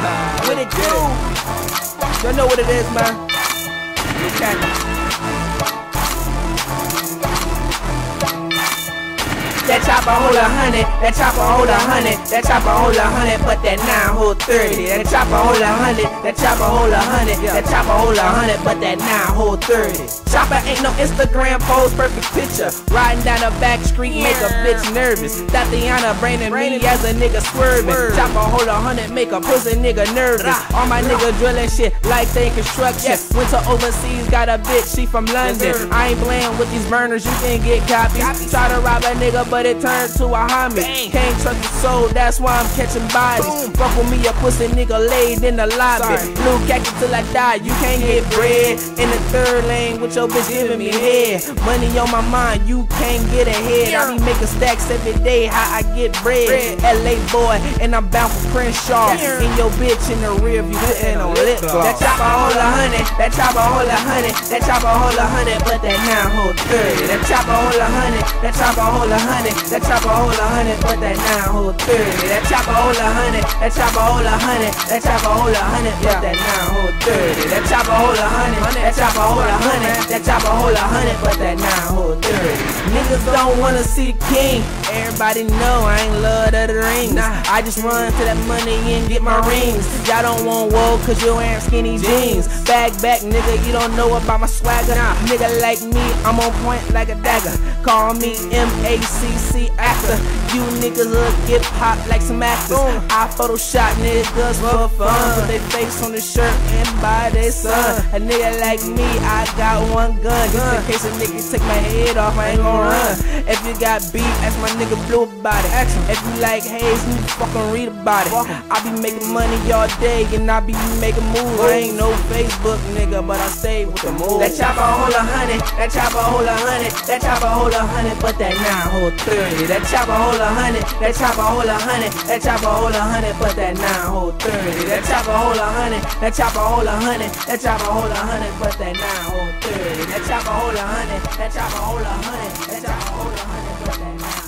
what it do? Y'all know what it is, man. Okay. That chopper hold a hundred, that chopper hold a hundred, that chopper hold a hundred, but that nine hold thirty. That chopper hold a hundred, that chopper hold a hundred, that chopper hold a hundred, but that nine hold thirty. Chopper ain't no Instagram pose, perfect picture. Riding down the back street, make a bitch nervous. Tatiana branding me as a nigga swerving. Chopper hold a hundred, make a pussy nigga nervous. All my nigga drilling shit like they construction. Went to overseas, got a bitch, she from London. I ain't playing with these burners, you can get copies. Try to rob a nigga, but it turned to a homie. Can't trust the soul, that's why I'm catching bodies. Fuck with me, a pussy nigga laid in the lobby. Blue khaki till I die, you can't get bread. In the third lane with your bitch giving me head. Money on my mind, you can't get ahead. I be making stacks every day, how I get bread. LA boy, and I'm bound for Crenshaw. And your bitch in the rear view putting on lip gloss. That chopper hold a hundred, that chopper hold a hundred, that chopper hold a hundred, but that nine hold thirty. That chopper hold a hundred, that chopper hold a hundred hundred, that chopper hold a hundred, but that nine hold thirty. That chopper hold a hundred, that chopper hold a hundred, that chopper hold a hundred, but that nine hold thirty. That chopper hold a hundred, that chopper hold a hundred, that chopper hold a hundred, but that nine hold thirty. Niggas don't wanna see the king. Everybody know I ain't love of the rings. I just run to that money and get my rings. Y'all don't want woe cause you wearing skinny jeans. Bag back, nigga, you don't know about my swagger. Nah, Nigga like me, I'm on point like a dagger. Call me M-A-C DC actor. You niggas look get pop like some actors. I Photoshop niggas for fun. Put they face on the shirt and buy their son. A nigga like me, I got one gun. Just in case a nigga take my head off, I ain't gon' run. If you got beef, ask my nigga Blue about it. If you like Hayes, you fucking read about it. I be making money all day and I be making moves. I ain't no Facebook nigga, but I stay with the moves. That chopper hold a hundred, that chopper hold a hundred, that chopper hold a hundred, but that nine hold 30. That chopper hold a hundred, that chopper hold a hundred, that chopper hold a hundred, but that nine hold 30. That chopper hold a hundred, that chopper hold a hundred, that chopper hold a hundred, but that nine hold 30. That chopper hold a hundred, that chopper hold a hundred, that chopper hold a hundred, but that nine